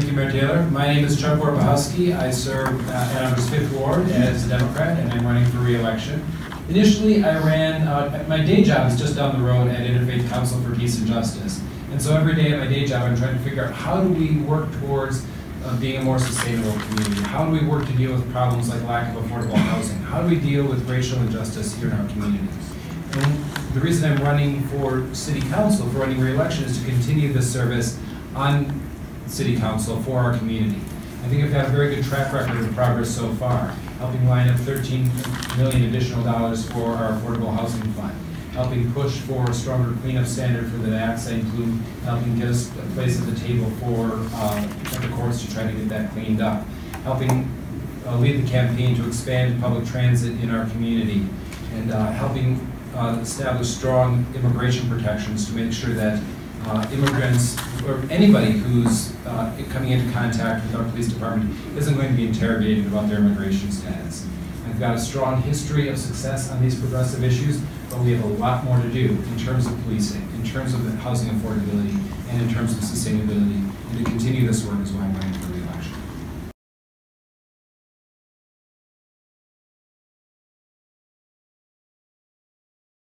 Thank you, Mayor Taylor. My name is Chuck Warpehoski. I serve uh, Arbor's Fifth Ward as a Democrat, and I'm running for reelection. Initially, I ran, uh, my day job is just down the road at Interfaith Council for Peace and Justice. And so every day at my day job, I'm trying to figure out how do we work towards uh, being a more sustainable community? How do we work to deal with problems like lack of affordable housing? How do we deal with racial injustice here in our community? And the reason I'm running for city council, for running reelection, is to continue this service on city council for our community. I think I've got a very good track record of progress so far, helping line up 13 million additional dollars for our affordable housing fund, helping push for a stronger cleanup standard for the acts, I include helping get us a place at the table for uh, the courts to try to get that cleaned up, helping uh, lead the campaign to expand public transit in our community, and uh, helping uh, establish strong immigration protections to make sure that uh, immigrants or anybody who's uh, coming into contact with our police department isn't going to be interrogated about their immigration status. I've got a strong history of success on these progressive issues, but we have a lot more to do in terms of policing, in terms of housing affordability, and in terms of sustainability. And to continue this work is why I'm running for